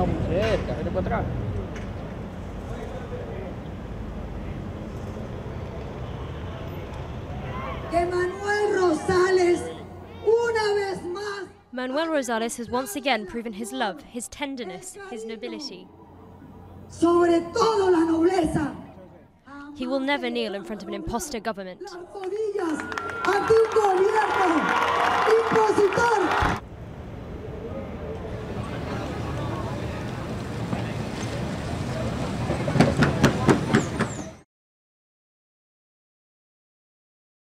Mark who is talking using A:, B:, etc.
A: estado muy cerca, vete para atrás.
B: Que Manuel Rosales, una vez más,
C: Manuel Rosales has once again proven his love, his tenderness, his nobility.
B: sobre todo la nobleza,
C: He will never kneel in front of an imposter government.